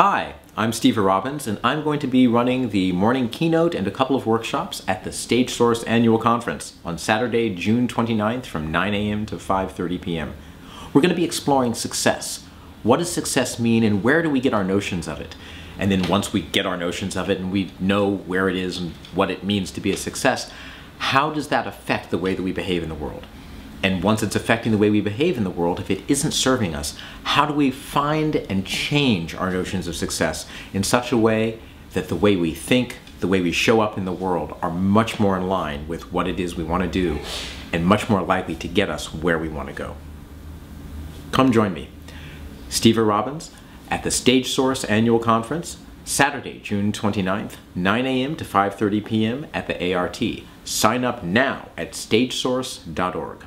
Hi, I'm Stever Robbins, and I'm going to be running the morning keynote and a couple of workshops at the StageSource Annual Conference on Saturday, June 29th from 9 a.m. to 5.30 p.m. We're going to be exploring success. What does success mean and where do we get our notions of it? And then once we get our notions of it and we know where it is and what it means to be a success, how does that affect the way that we behave in the world? And once it's affecting the way we behave in the world, if it isn't serving us, how do we find and change our notions of success in such a way that the way we think, the way we show up in the world are much more in line with what it is we want to do and much more likely to get us where we want to go? Come join me, Stever Robbins, at the StageSource Annual Conference, Saturday, June 29th, 9 a.m. to 5.30 p.m. at the ART. Sign up now at stagesource.org.